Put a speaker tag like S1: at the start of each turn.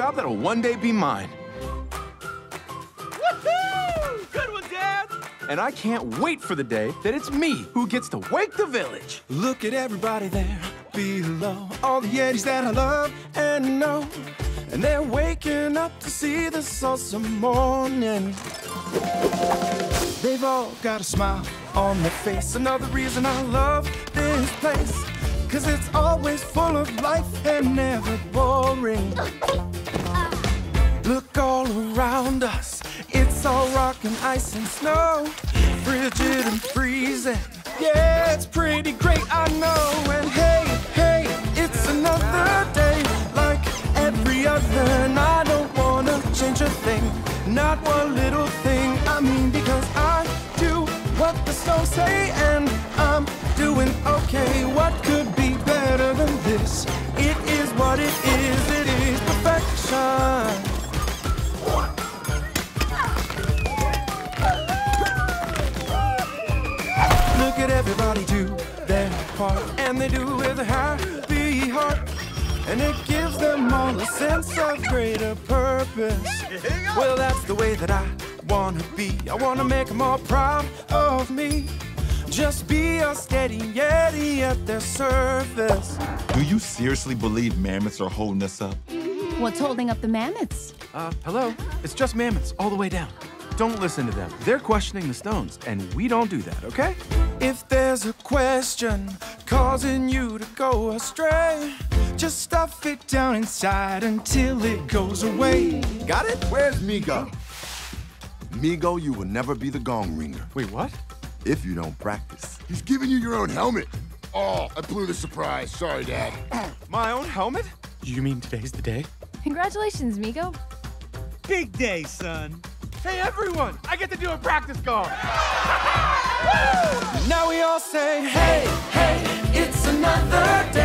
S1: job that'll one day be mine.
S2: Woohoo! Good one, Dad!
S1: And I can't wait for the day that it's me who gets to wake the village.
S3: Look at everybody there below. All the Yetis that I love and know. And they're waking up to see this awesome morning. They've all got a smile on their face. Another reason I love this place. Cause it's always full of life and never boring. Look all around us. It's all rock and ice and snow. Frigid and freezing. Yeah, it's pretty great, I know. And hey, hey, it's another day like every other. And I don't wanna change a thing. Not one little thing. I mean, because I do what the snow say, and everybody do their part, and they do it with a happy heart. And it gives them all a sense of greater purpose. Well, that's the way that I wanna be. I wanna make them all proud of me. Just be a steady Yeti at their service.
S4: Do you seriously believe mammoths are holding us up?
S5: What's holding up the mammoths?
S1: Uh, hello? It's just mammoths all the way down. Don't listen to them. They're questioning the stones, and we don't do that, okay?
S3: If there's a question causing you to go astray, just stuff it down inside until it goes away. Got it?
S6: Where's Migo? Migo, you will never be the gong ringer
S1: Wait, what?
S6: if you don't practice. He's giving you your own helmet. Oh, I blew the surprise. Sorry, Dad.
S1: My own helmet? You mean today's the day?
S5: Congratulations, Migo.
S2: Big day, son.
S1: Hey, everyone! I get to do a practice gong!
S3: Now we all say, hey, hey, it's another day.